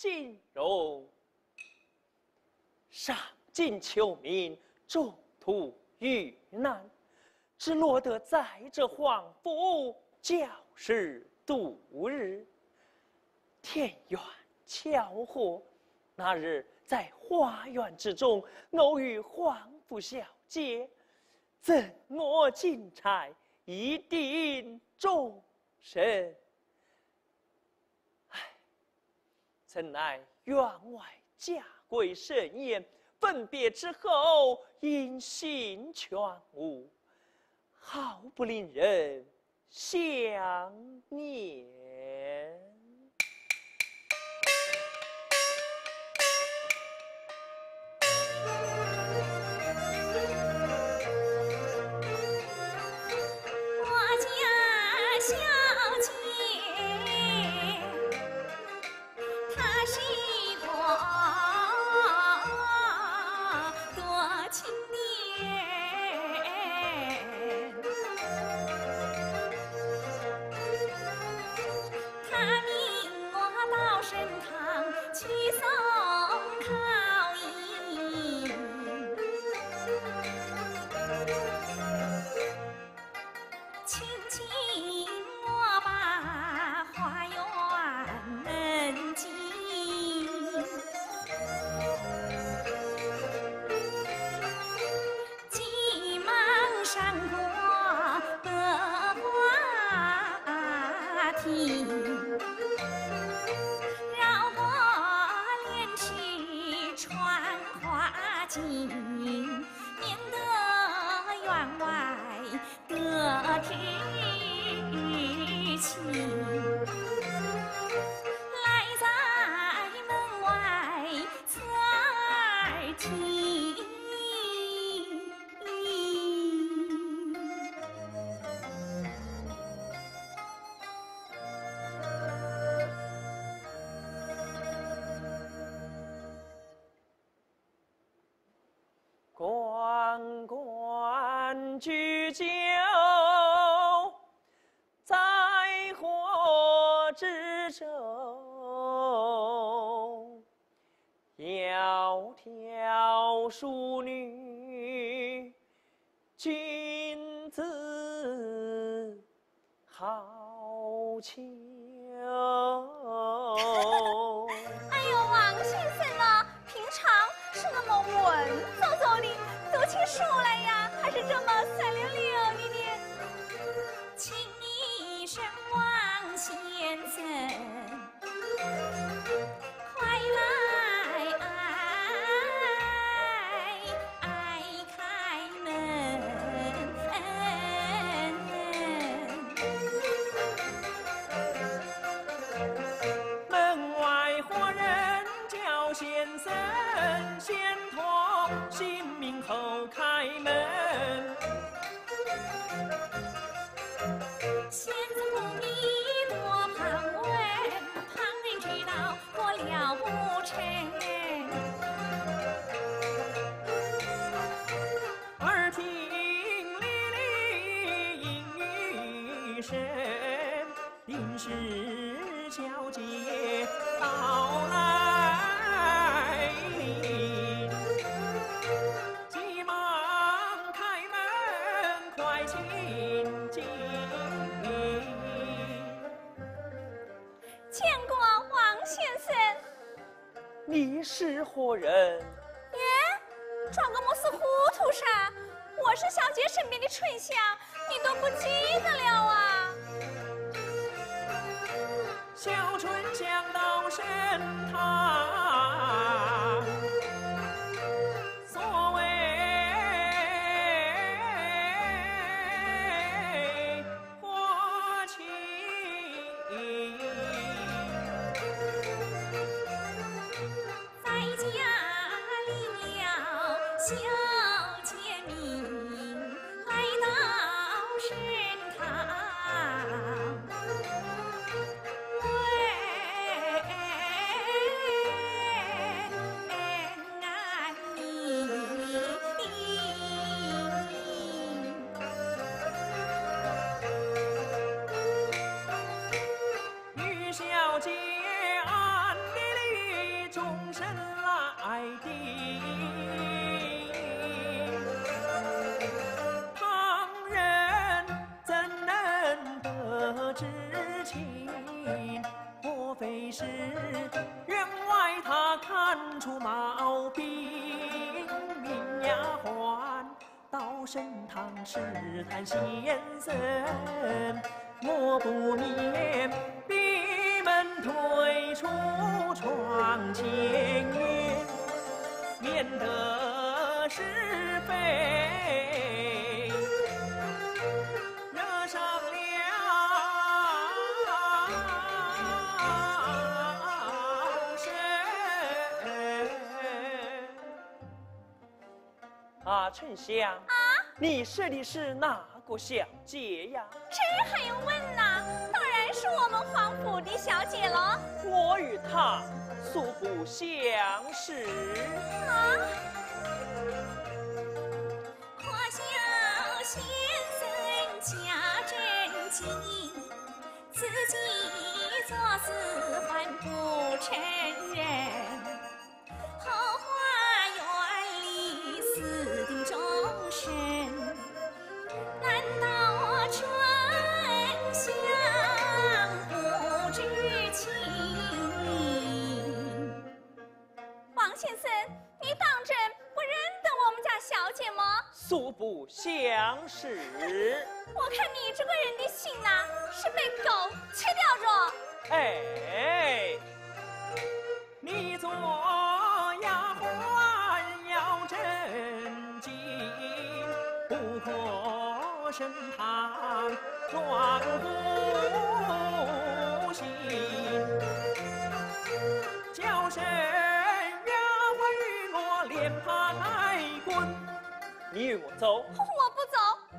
金荣，上进求民，中途遇难，只落得在这皇府教室度日。天缘巧合，那日在花园之中偶遇皇府小姐，赠我金钗一定终身。曾乃员外嫁归盛宴，分别之后音信全无，毫不令人想念。之中，窈窕淑女，君子好逑。哎呦，王先生啊，平常是那么文绉绉的，读起书来呀，还是这么酸溜溜你是何人？耶，装个么是糊涂啥？我是小姐身边的春香，你都不记得了啊？小春香到升只叹先生。莫不免闭门退出窗前院，免得是非惹上了身。啊，春香啊，你说的是哪个小姐呀？这还用问呐？当然是我们皇府的小姐了。我与她素不相识。啊，夸小先生家真精，自己做事还不承认。素不相识。我看你这个人的心呐、是被狗吃掉着。哎，走，我不走，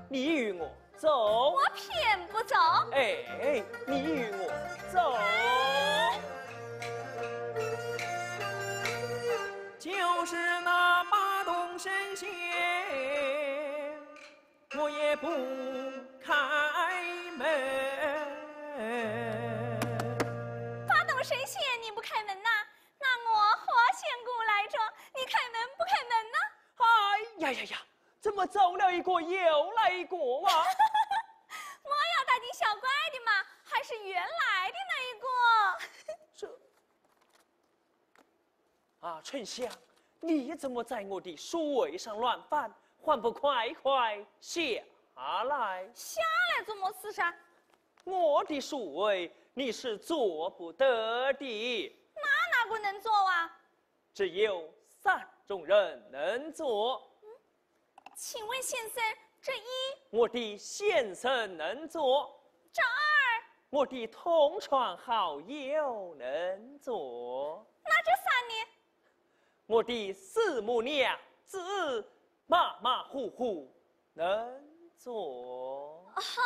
你与我走。我偏不走。哎，你与我走，就是那八洞神仙，我也也不开门。八洞神仙，你不开门呐？那我何仙姑来着？你开门不开门呢？哎呀呀呀！怎么走了一个又来一个啊？我要大惊小怪的嘛，还是原来的那一个？这啊，春香，你怎么在我的书位上乱翻？还不快快下来？下来做么事噻？我的书位你是做不得的。那哪个能坐啊？只有三种人能坐。请问先生，这一我的先生能做，这二我的同窗好友能做，那这三呢？我的四母娘子马马虎虎能坐。哈，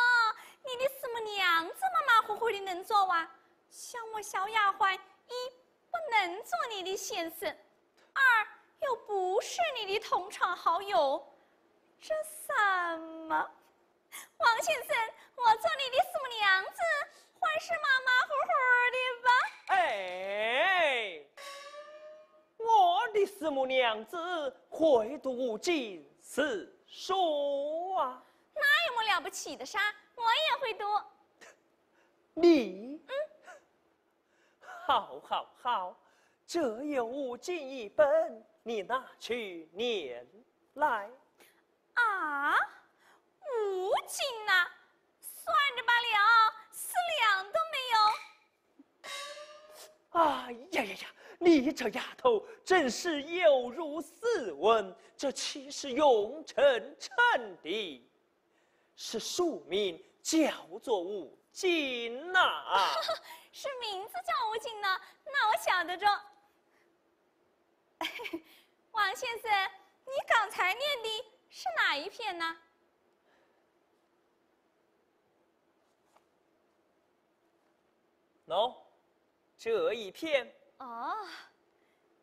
你的四母娘子马马虎虎的能做哇？像我小丫鬟一不能做你的先生，二又不是你的同窗好友。这什么？王先生，我做你的四母娘子，还是马马虎虎的吧？哎，我的四母娘子会读经四书啊！那有么了不起的啥？我也会读。你，嗯，好，好，好，这有五经一本，你拿去念来。啊，五斤呐，算着吧，两，四两都没有。哎呀呀呀，你这丫头真是有如斯文，这岂是用成称的？是书名叫做五斤呐。是名字叫五斤呢，那我晓得着。王先生，你刚才念的。是哪一片呢？喏，这一片。哦，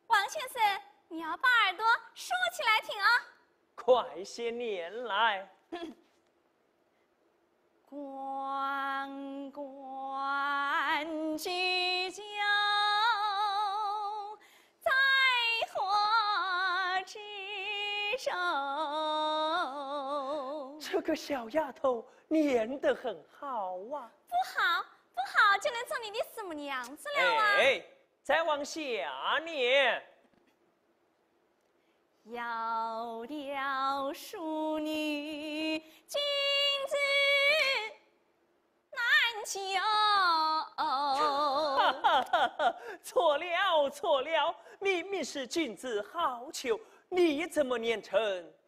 王先生，你要把耳朵竖起来听啊！快些念来。关关雎鸠。这个小丫头念得很好啊！不好，不好，就能做你的四母娘子了啊！哎，再往下念。窈窕淑女，君子难求。错了，错了，明明是君子好逑。你怎么念成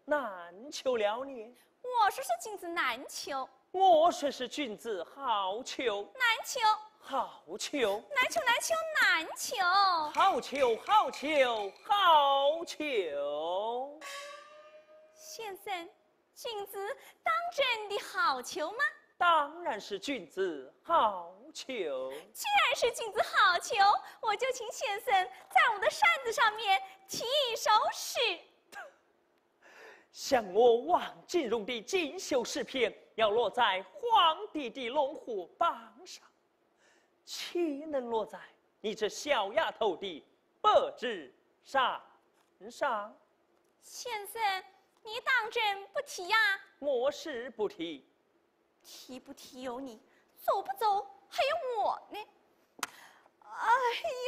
难求了呢？我说是君子难求，我说是君子好逑，难求，好逑，难求，难求，难求，好逑，好逑，好逑。先生，君子当真的好逑吗？当然是君子好逑。既然是君子好逑，我就请先生在我的扇子上面题一首诗。像我王金荣的锦绣诗篇，要落在皇帝的龙虎榜上，岂能落在你这小丫头的白纸上上？先生，你当真不提呀？我是不提。提不提有你，走不走还有我呢。哎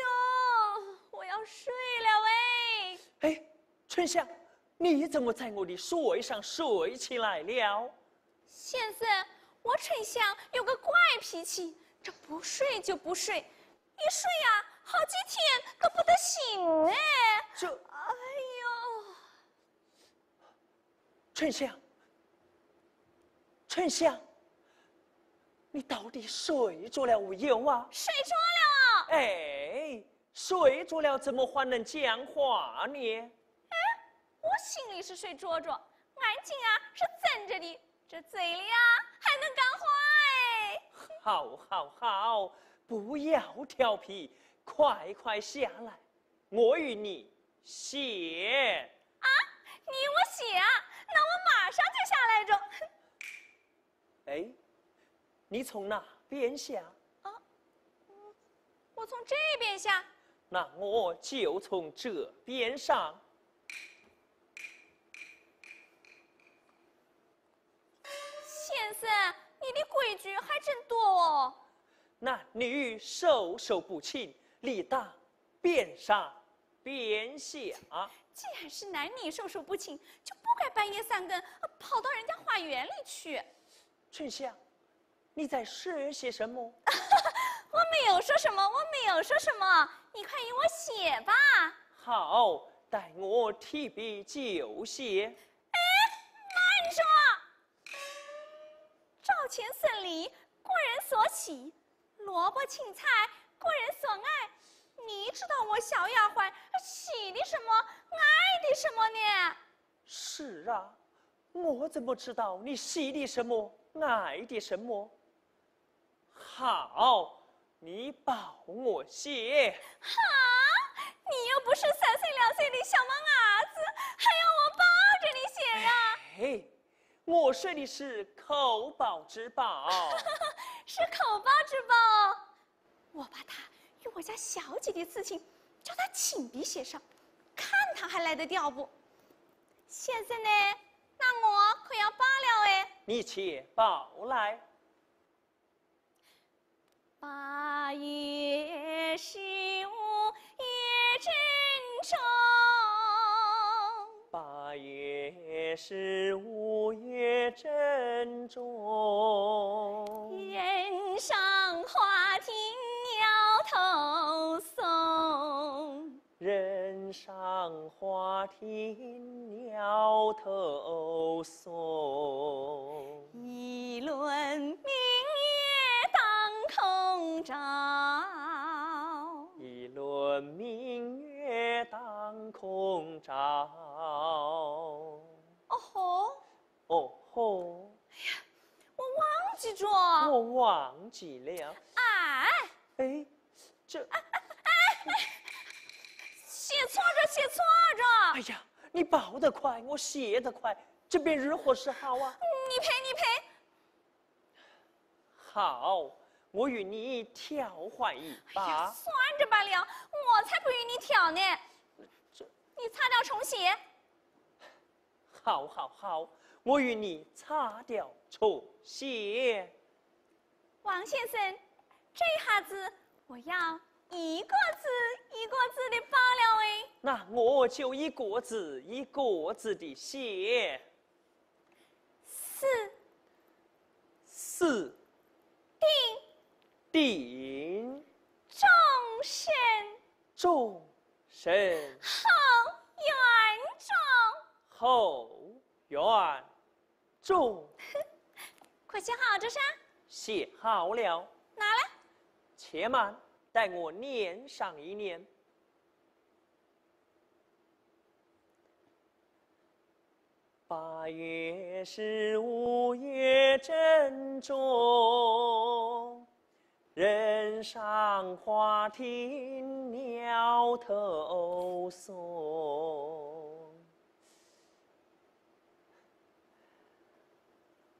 呦，我要睡了喂！哎，春香，你怎么在我的睡上睡起来了？先生，我丞相有个怪脾气，这不睡就不睡，一睡呀好几天都不得醒哎。这，哎呦，春香，春香。你到底睡着了没有啊？睡着了。哎，睡着了怎么还能讲话呢？哎，我心里是睡着着，眼睛啊是睁着的，这嘴里啊还能干活哎。好，好，好，不要调皮，快快下来，我与你写。啊，你我写啊，那我马上就下来着。哎，你从哪边下？啊我从这边下。那我就从这边上。先生，你的规矩还真多哦。男女授受不亲，理当边上边下。既然是男女授受不亲，就不该半夜三更呃跑到人家花园里去。春香，你在说些什么？我没有说什么，我没有说什么，你快给我写吧。好，待我提笔就写。哎慢着，赵钱孙李，国人所喜；萝卜青菜，国人所爱。你知道我小丫鬟喜的什么，爱的什么呢？是啊，我怎么知道你喜的什么，爱的什么？好，你保我写。好，你又不是三岁两岁的小毛伢子，我说的是口宝之宝。是口宝之宝。我把他与我家小姐的事情，叫他亲笔写上，看他还来得掉不？先生呢？那我可要罢了哎。你且报来。八月十五夜正中，八月十五月正中，人上花厅鸟头送。人上花听鸟头松。一轮明月当空照，一轮明空照。哦吼，哦吼，哎呀我忘记着。我忘记了。哎，哎，这，哎写错着，写错着哎。呀，你报得快，我写得快，这边如何是好啊？你赔，你赔。好，我与你调换一把。算着吧了，我才不与你挑呢。这你擦掉重写。好，好，好，我与你擦掉重写。王先生，这下子我要一个字一个字的发了哎。那我就一个字一个字的写。四四定定终身众生后园中。后院中快写好这噻，写好了，拿来。且慢，待我念上一念。八月十五夜正中，人上花厅鸟头松。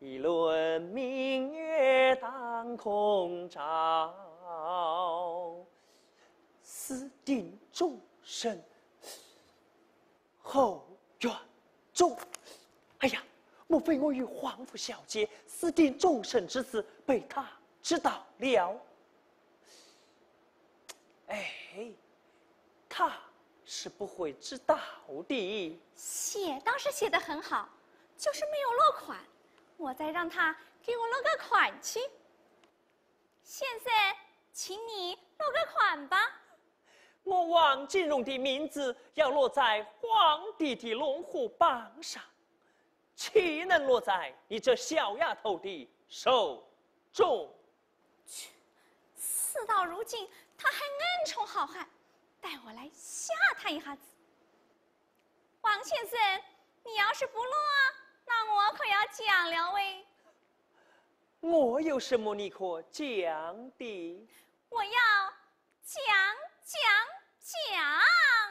一轮明月当空照，私定终身后院中。哎呀，莫非我与皇甫小姐私定终身之事被他知道了？哎，他是不会知道的。写倒是写得很好，就是没有落款。我再让他给我落个款去。先生，请你落个款吧。我王金荣的名字要落在皇帝的龙虎榜上，岂能落在你这小丫头的手中？事到如今，他还恩宠好汉，带我来吓他一下子。王先生，你要是不落，那我可要讲了喂。我有什么你可讲的？我要讲讲讲。不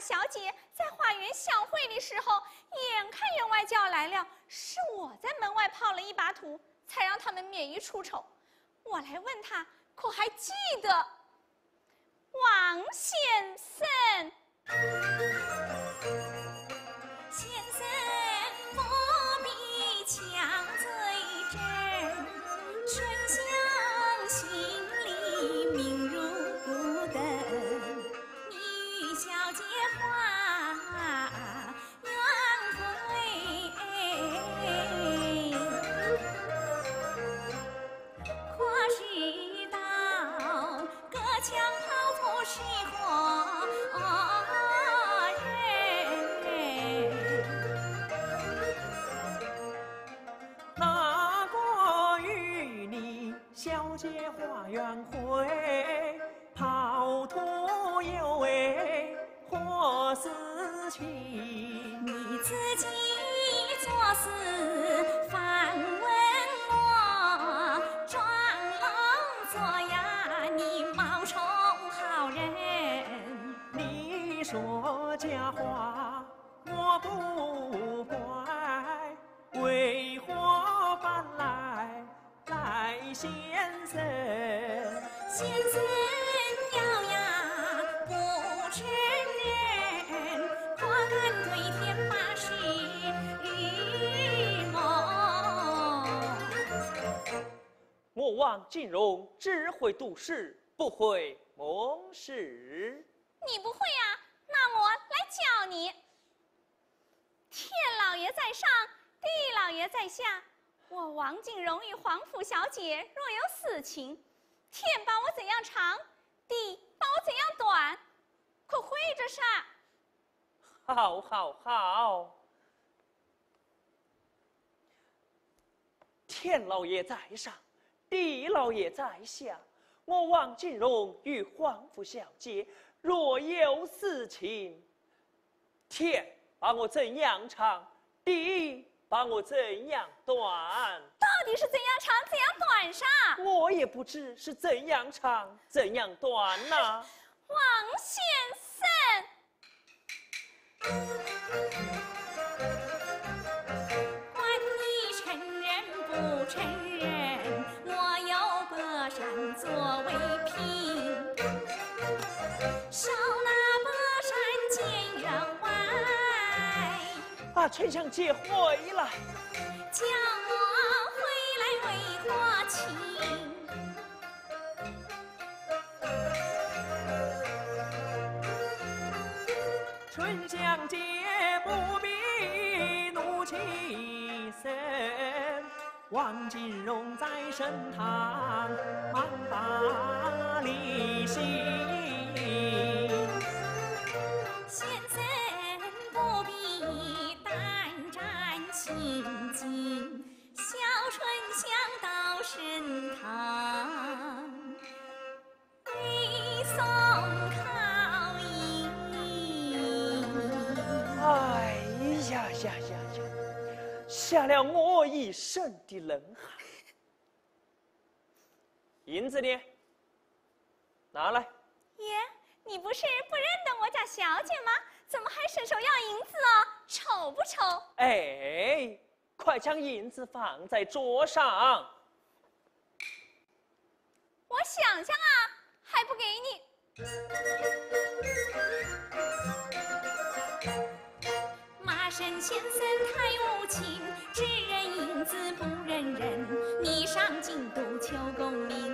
小姐在花园相会的时候，眼看员外就要来了，是我在门外泡了一把土，才让他们免于出丑。我来问他，可还记得王先生？先生咬牙不承认，可敢对天发誓与我？我王金荣只会读诗，不会蒙事。你不会呀、那我来教你。天老爷在上，地老爷在下。我王景荣与皇甫小姐若有私情，天把我怎样长，地把我怎样短，可会着啥？好，好，好。天老爷在上，地老爷在下。我王金荣与皇甫小姐若有私情，天把我怎样长，地把我怎样短，底是怎样长，怎样短啥？我也不知是怎样长，怎样短呐、王先生，管你承认不承认，我有北山作为凭。少拿北山见员外，把丞相接回来。叫王金荣在身旁忙把理行。吓了我一身的冷汗。银子呢？拿来。爷，你不是不认得我家小姐吗？怎么还伸手要银子哦？丑不丑？哎，快将银子放在桌上。我想想啊，还不给你。麻绳先生太无情，只认银子不认人。你上京都求功名，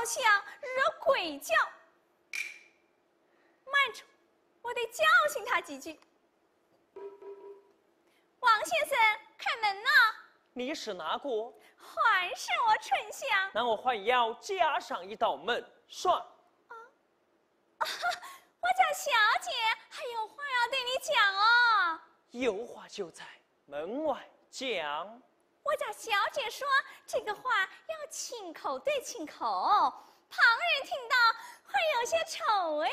烧香惹鬼叫。慢着，我得教训他几句。王先生，开门呐！你是哪个？还是我春香。那我还要加上一道门算。我家小姐还有话要对你讲哦。有话就在门外讲。我家小姐说这个话要亲口对亲口，旁人听到会有些丑哎。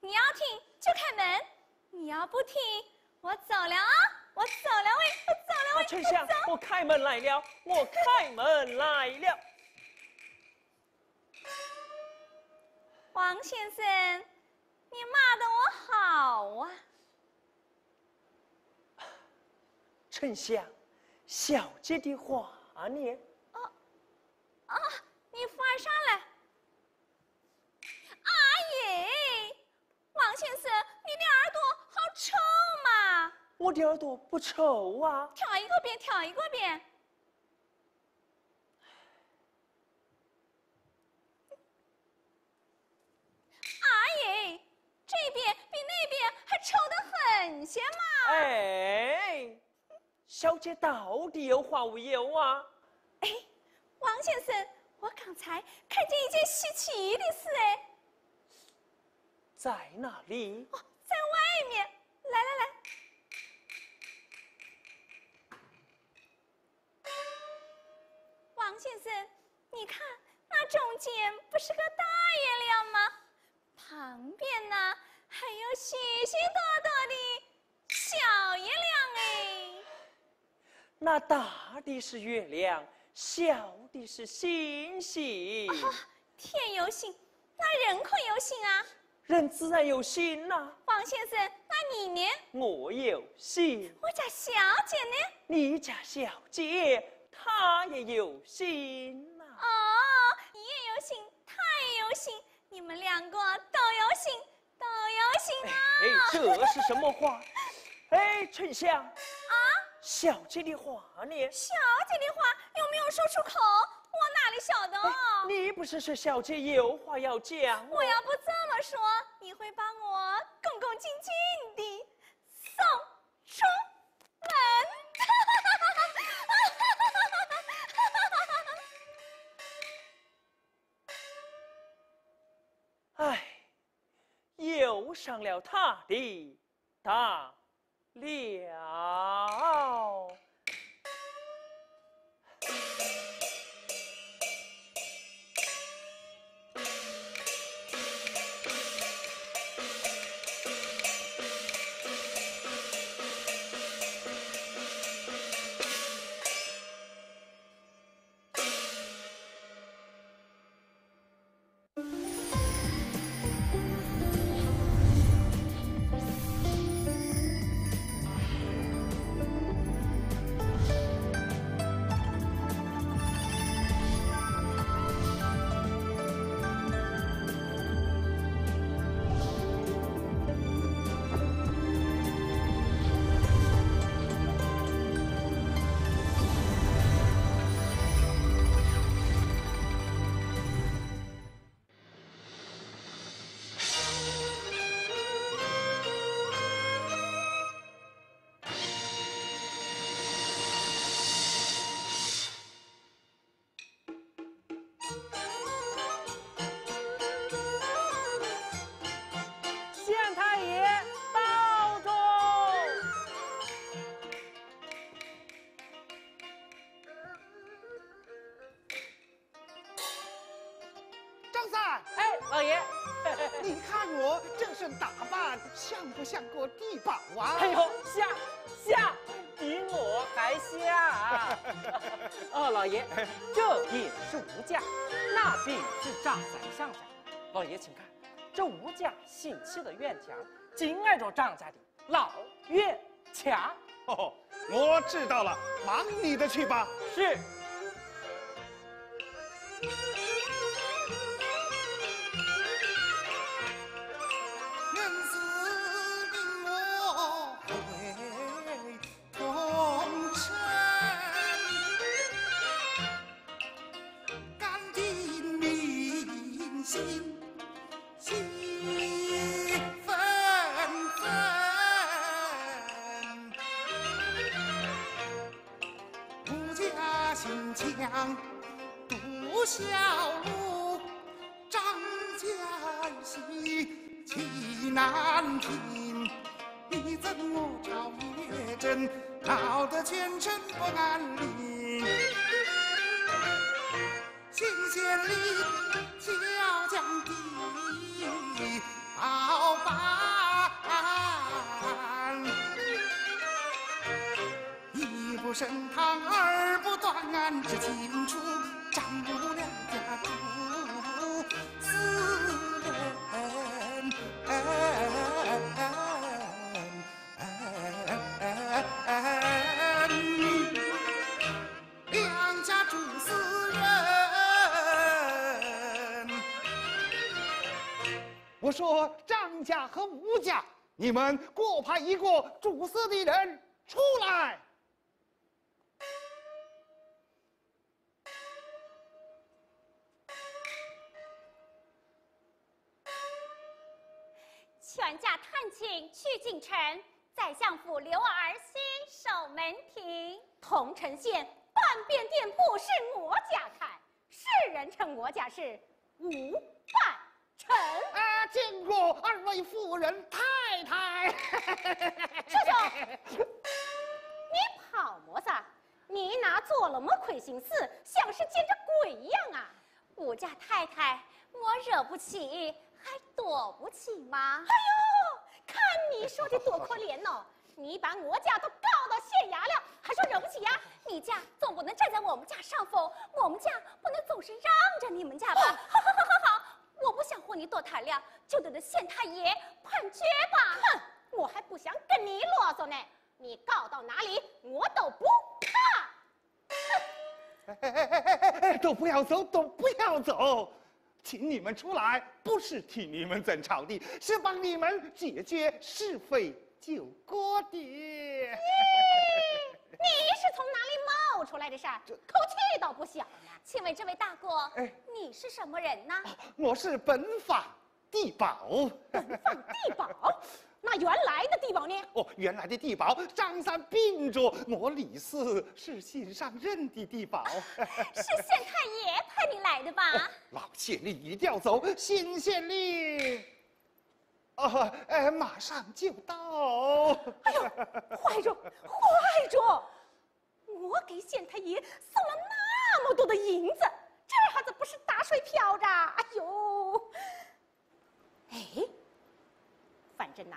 你要听就开门，你要不听，我走了啊！我走了喂，我走了喂，丞相，我开门来了，我开门来了。王先生，你骂的我好啊！丞相，小姐的话呢？哦，啊，你扶儿上来。阿爷，王先生，你的耳朵好臭嘛！我的耳朵不臭啊。挑一个边，挑一个边。阿爷，这边比那边还臭得很些嘛！哎，小姐到底有话无有啊？哎，王先生，我刚才看见一件稀奇的事哎。在哪里？哦，在外面。来来来。王先生，你看那中间不是个大月亮吗？旁边呢还有许许多多的小月亮哎。那大的是月亮，小的是星星。哦，天有心，那人可有心啊？人自然有心呐。王先生，那你呢？我有心。我家小姐呢？你家小姐。她也有心呐！哦，你也有心，他也有心，你们两个都有心，都有心啊！哎，这是什么话？哎，春香啊，小姐的话呢？小姐的话有没有说出口？我哪里晓得？你不是说小姐有话要讲？我要不这么说，你会把我恭恭敬敬的送出门？哎，又上了他的当了。老爷，请看，这吴家新砌的院墙，紧挨着张家的老院。墙。哦，我知道了，忙你的去吧。是。和吴家，你们各派一个主死的人出来。全家探亲去京城，宰相府刘儿媳守门庭。桐城县半边店铺是我家开，世人称我家是吴半城。啊，见过二位夫人太太。舅舅，你跑么子？你哪做了么亏心事，像是见着鬼一样啊！吴家太太，我惹不起。还躲不起吗？哎呦，看你说的多可怜哦！你把我家都告到县衙了，还说惹不起呀？你家总不能站在我们家上风，我们家不能总是让着你们家吧？好好好好好，我不想和你多谈了，就等着县太爷判决吧。哼，我还不想跟你啰嗦呢，你告到哪里我都不怕。哎哎哎哎哎，都不要走，都不要走。请你们出来，不是替你们争吵的，是帮你们解决是非纠葛的。你是从哪里冒出来的？事儿口气倒不小呢。请问这位大哥，哎，你是什么人呢？我是本坊地保。本坊地保。那原来的地保呢？哦，原来的地保张三病着，我李四是新上任的地保。是县太爷派你来的吧？老县令一调走，新县令，啊，哎，马上就到。哎呦，坏着，坏着！我给县太爷送了那么多的银子，这下子不是打水漂着？哎呦，哎，反正呐。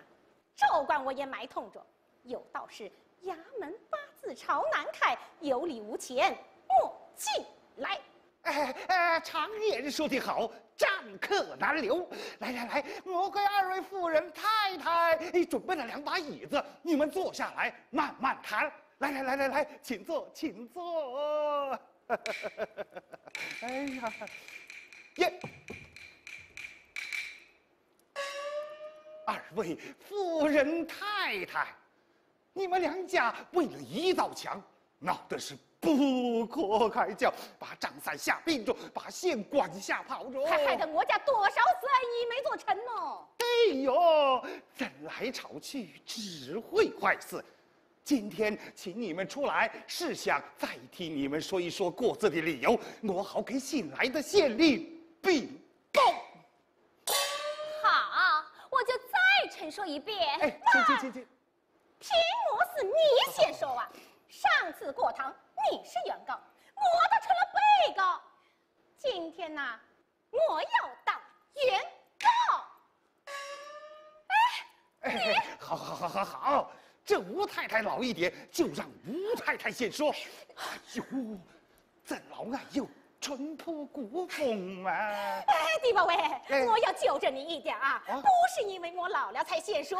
这官我也买通着，有道是衙门八字朝南开，有理无钱莫进来。哎哎，常言说得好，战客难留。来来来，我给二位夫人太太准备了两把椅子，你们坐下来慢慢谈。来来来来来，请坐，请坐。哎呀，耶。二位夫人太太，你们两家为了一道墙，闹得是不可开交，把张三下病着，把县管下跑着，还害得我家多少生意没做成呢？哎呦，争来吵去只会坏事。今天请你们出来，是想再替你们说一说过节的理由，我好给新来的县令禀告。好。我就再陈述一遍。哎，请请请请，凭么是你先说啊？上次过堂你是原告，我都成了被告。今天呐，我要当原告。哎，哎，好好好好好，这吴太太老一点，就让吴太太先说。哎呦，这老爱又。淳朴古风啊！哎，地保卫，我要纠正你一点啊，不是因为我老了才先说。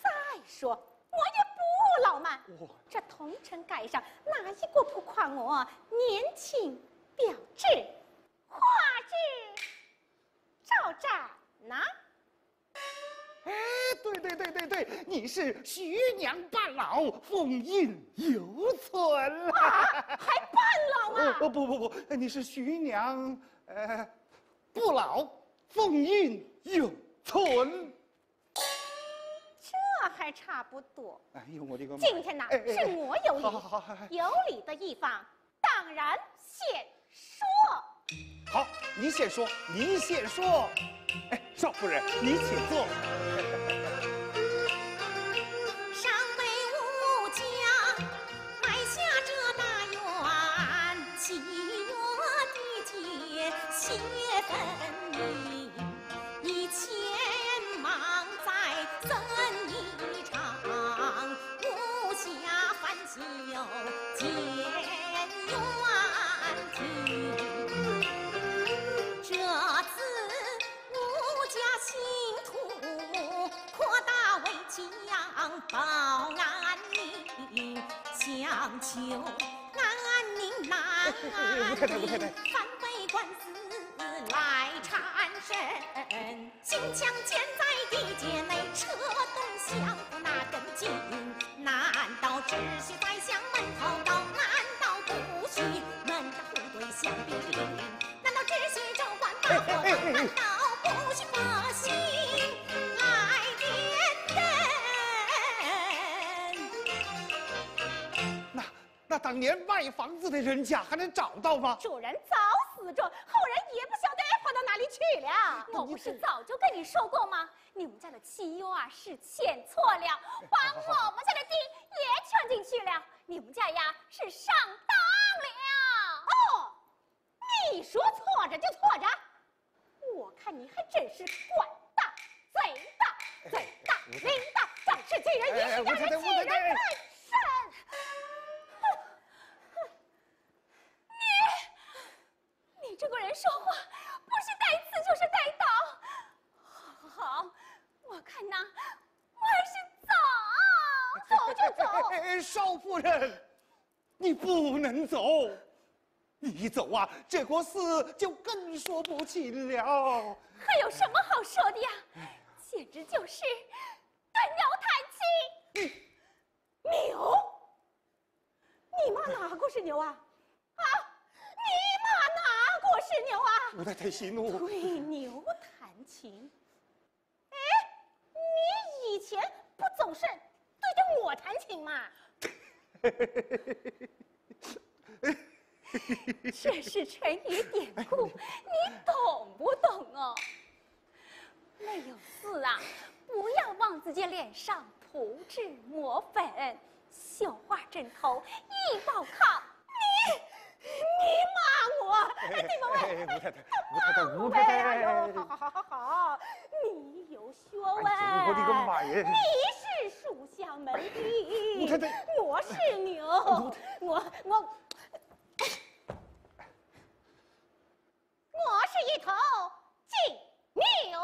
再说，我也不老嘛这同城街上哪一个不夸我年轻标致，画质照展呐？哎，对对对对对，你是徐娘半老，封印犹存啊，还半老啊？哦不不不，你是徐娘，呃，不老，封印犹存。这还差不多。哎呦，我的个妈！今天呐，哎哎哎是我有好好好好理，有理的一方，当然先说。好，您先说，您先说。哎，少夫人，你请坐。上北吴家埋下这大院，七月的节谢分明，报安宁，想求安宁。难安宁反被官司来缠身，心墙建在地界内，车动相当年卖房子的人家还能找到吗？主人早死着，后人也不晓得跑到哪里去了。我不是早就跟你说过吗？你们家的契约啊是欠错了，把我们家的地也圈进去了。你们家呀是上当了。哦，你说错着就错着，我看你还真是官大贼大，贼大名大，仗势欺人，也是让人欺人太甚。中国人说话不是带刺就是带刀。好好好，我看呐，我还是走，走就走。少夫人，你不能走，你一走啊，这国事就更说不清了。还有什么好说的呀？简直就是对牛弹琴。牛？你骂哪个是牛啊？啊？是牛啊？吴太太息怒。对牛弹琴。哎，你以前不总是对着我弹琴吗？这是成语典故，你懂不懂哦？没有事啊，不要往自己脸上涂脂抹粉，绣花枕头一包靠。你你骂我，你们哎，吴太太，吴太太，吴哎太太，呦，好好好好好，你有学问。我的个妈呀你是书香门第，吴太太我是牛，我我我是一头金牛。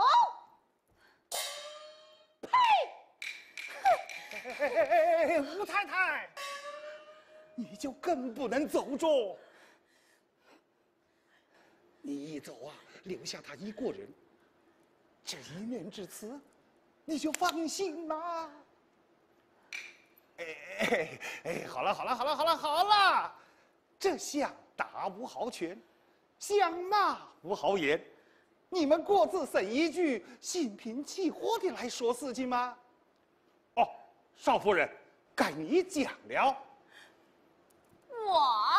呸！哎哎哎哎，吴太太，你就更不能走着。你一走啊，留下他一个人，这一面之词，你就放心啦。哎哎哎，好了好了好了好了好了，这像打无好拳，像骂无好言，你们各自审一句，心平气和的来说事情吗？哦，少夫人，该你讲了。我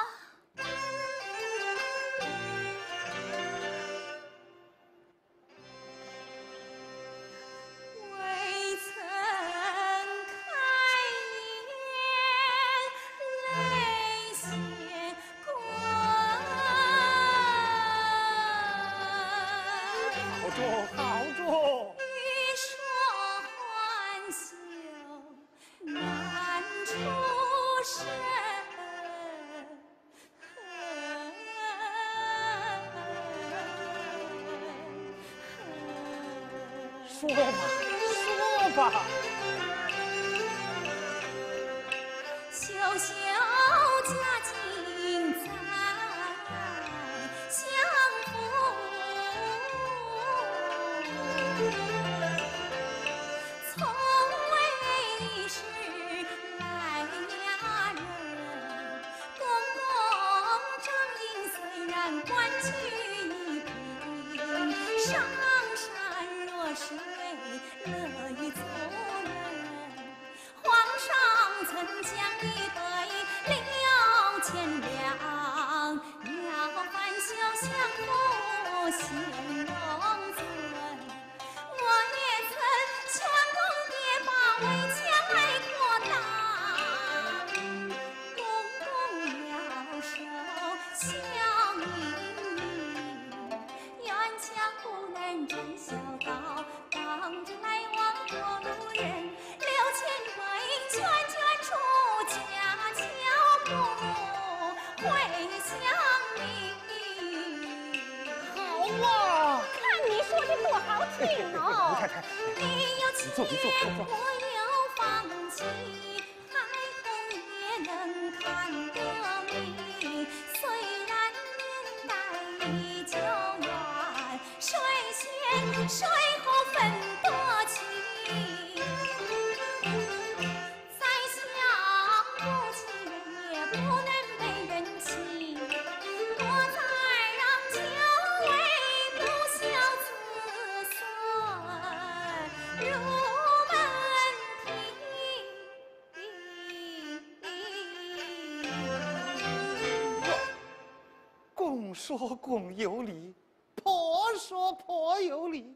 说公有理，婆说婆有理，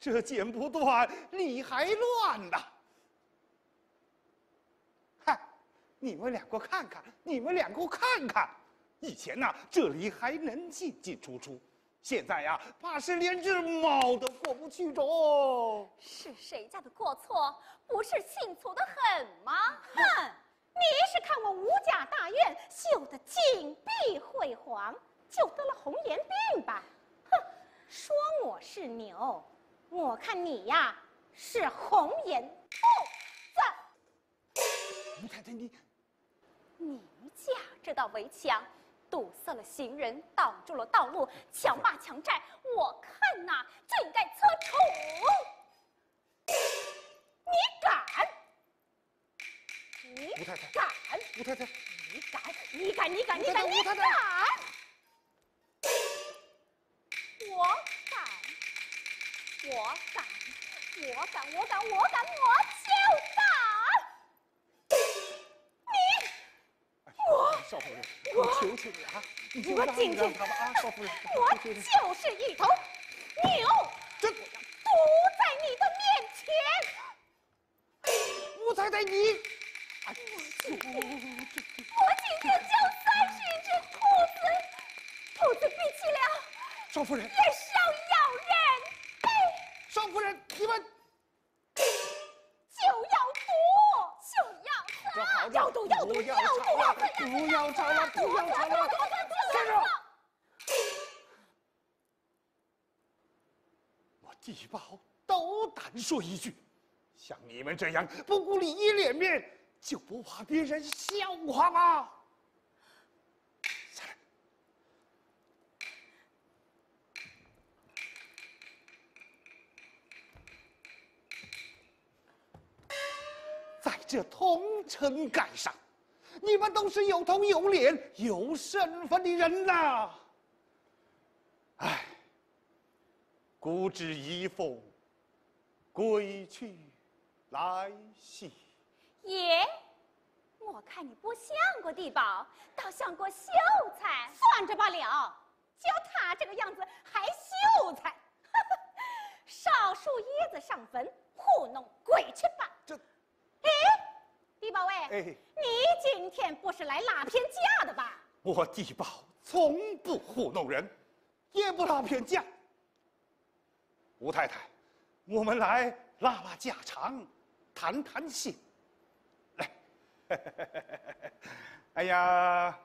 这剪不断，理还乱呐！嗨，你们两个看看，你们两个看看，以前呐、这里还能进进出出，现在呀、怕是连只猫都过不去着。是谁家的过错？不是清楚的很吗？哼！你是看我吴家大院修得金碧辉煌，就得了红眼病吧？哼！说我是牛，我看你呀是红颜兔子。吴太太，你你们家这道围墙堵塞了行人，挡住了道路，强霸强占，我看呐就应该撤除。你敢？你吴太太敢？吴太太，你敢？你敢？你敢？你敢？你吴太太？我敢！我敢！我敢！我敢！我敢！我就敢！你！我少夫人，我求求你啊，你我今天，我就是一头牛，这堵在你的面前。吴太太你，我今天就算是一只兔子，兔子比起了少夫人，也是要咬人，哎，少夫人，你们就要毒，就要好杀，要毒要毒要毒，不要吵了，不要吵了，站住！我地保斗胆说一句，像你们这样不顾礼仪脸面，就不怕别人笑话吗？这同城盖上，你们都是有头有脸、有身份的人呐。唉，孤之遗风，归去来兮。爷，我看你不像过地保，倒像过秀才。算着罢了，就他这个样子还秀才，少树椰子上坟，糊弄鬼去吧！地保卫，哎你今天不是来拉偏架的吧？我地保从不糊弄人，也不拉偏架。吴太太，我们来拉拉家常，谈谈心。来，哎呀，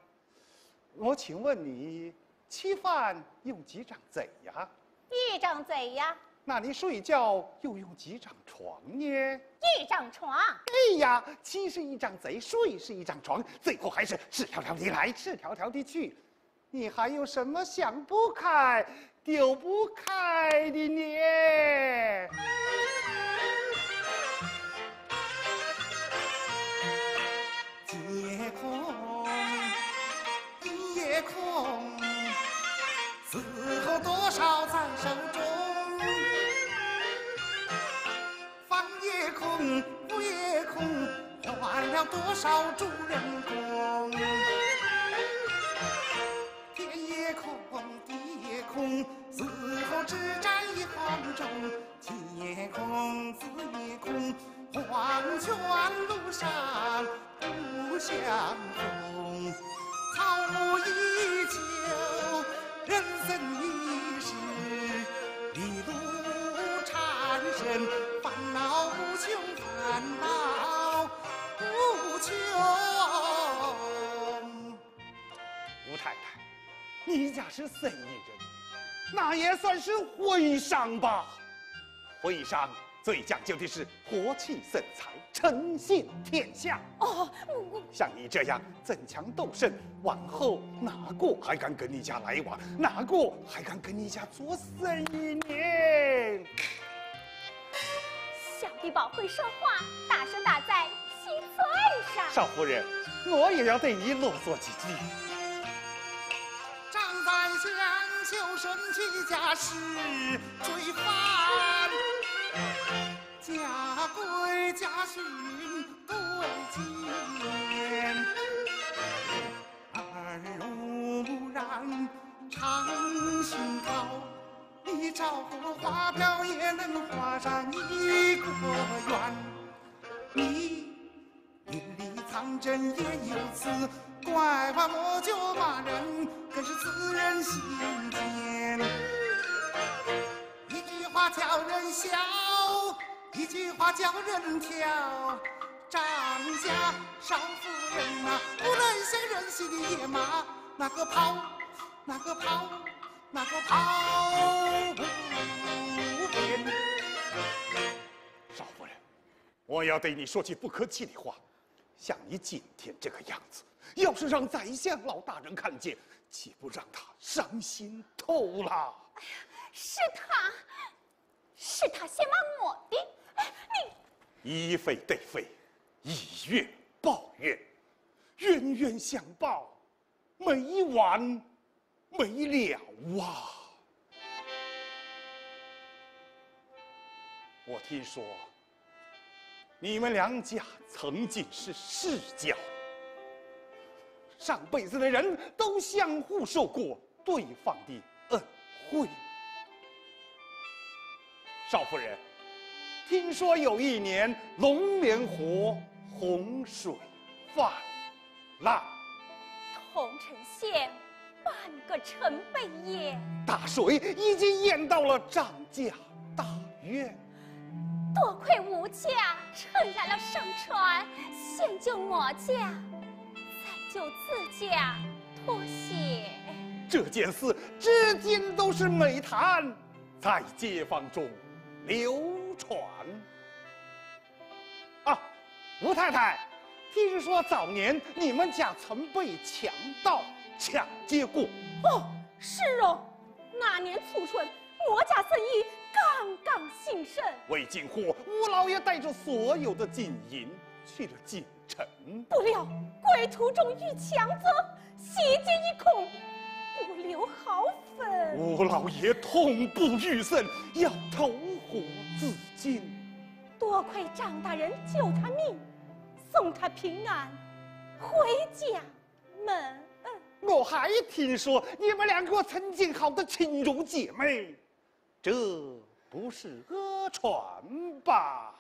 我请问你吃饭用几张嘴呀？一张嘴呀，那你睡觉又用几张床呢？一张床。哎呀，七是一张贼，睡是一张床，最后还是赤条条的来，赤条条的去。你还有什么想不开、丢不开的呢？多少主人公？天也空，地也空，死后只占一荒冢。天也空，子也空，黄泉路上不相逢。草木依旧，人生一世，一路缠身，烦恼无穷，烦恼你家是生意人，那也算是徽商吧？徽商最讲究的是和气生财，诚信天下。哦，像你这样争强斗胜，往后哪个还敢跟你家来往？哪个还敢跟你家做生意呢？小弟宝会说话，大声打在心嘴上。少夫人，我也要对你啰嗦几句。修身齐家事追犯，家规家训不为艰。耳濡目染常熏陶，一朝花瓢也能画上一个圆。你云里藏针也有刺，怪话我就骂人，更是刺人心间。一句话叫人笑，一句话叫人跳。张家少夫人呐、不能像任性的野马，那个跑，那个跑，那个跑不变。少夫人，我要对你说句不客气的话，像你今天这个样子，要是让宰相老大人看见，岂不让他伤心透了？哎呀是他，是他先骂我的。哎，你以非对非，以怨报怨，冤冤相报，没完没了啊！我听说你们两家曾经是世交，上辈子的人都相互受过对方的恩惠。少夫人，听说有一年龙年湖洪水泛滥，桐城县半个城被淹。大水已经淹到了张家大院。多亏吴家撑燃了商船，先救我家，再救自家脱险。这件事至今都是美谈，在街坊中流传。啊，吴太太，听说早年你们家曾被强盗抢劫过，哦，是哦，那年初春，我家生意刚刚兴盛，为进货，吴老爷带着所有的金银去了京城。不料归途中遇强贼，洗劫一空，不留毫分。吴老爷痛不欲生，要投湖自尽。多亏张大人救他命，送他平安回家门。我还听说你们两个曾经好的亲如姐妹，这不是讹传吧？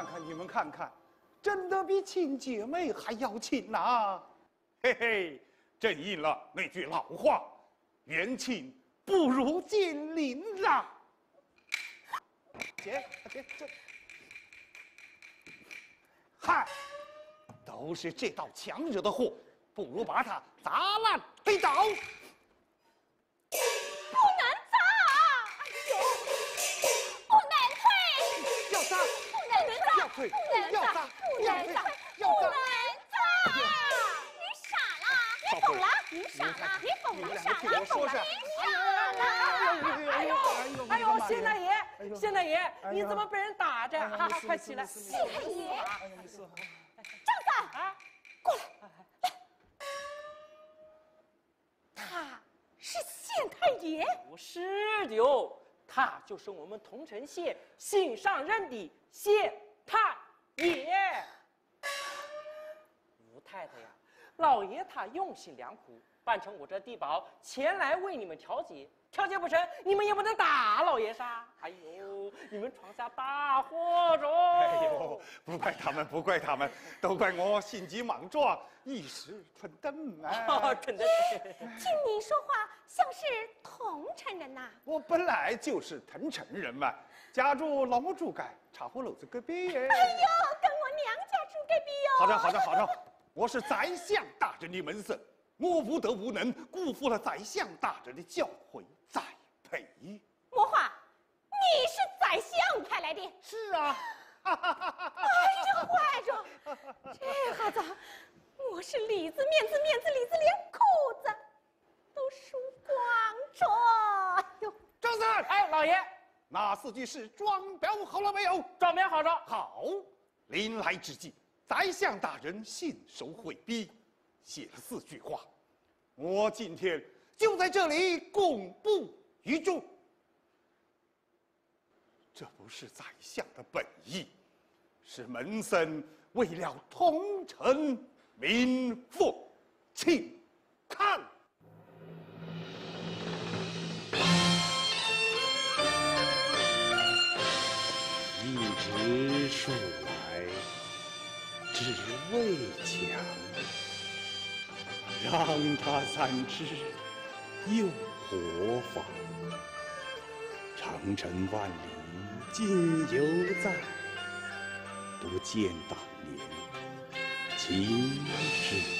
看看你们看看，真的比亲姐妹还要亲呐！嘿嘿，正应了那句老话：“远亲不如近邻呐！”姐，姐，这，嗨，都是这道墙惹的祸，不如把它砸烂推倒。不能砸，不能砸，不能砸！你傻了？你疯了？你傻了？你疯了？傻了？你疯了？哎呦哎呦哎呦！县太爷，县太爷，你怎么被人打着？哈哈，快起来！县太爷，张三，过来，来，他是县太爷？不是的哟，他就是我们桐城县新上任的县。太爷，吴太太呀，老爷他用心良苦，办成我这地保前来为你们调解，调解不成，你们也不能打老爷噻。哎呦，你们闯下大祸着！哎呦，不怪他们，不怪他们，都怪我心急莽撞，一时蠢笨啊！蠢的。听你说话像是桐城人呐？我本来就是桐城人嘛。家住老木竹街茶壶楼子隔壁哎呦，跟我娘家住隔壁哟。好的好的好的，我是宰相大人的门生，我无德无能，辜负了宰相大人的教诲栽培。莫话，你是宰相派来的？是啊。哎呀，坏着，这下子我是里子面子面子里子连裤子都输光着。哎呦，张三，哎，老爷。那四句诗装裱好了没有？装裱好了。好，临来之际，宰相大人信手挥笔，写了四句话，我今天就在这里公布于众。这不是宰相的本意，是门生为了同城民富，请看。数来，只为墙，让他三尺又何妨。长城万里今犹在，不见当年秦始